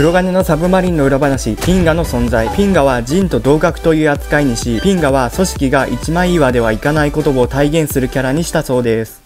黒金のサブマリンの裏話、ピンガの存在。ピンガは人と同格という扱いにし、ピンガは組織が一枚岩ではいかないことを体現するキャラにしたそうです。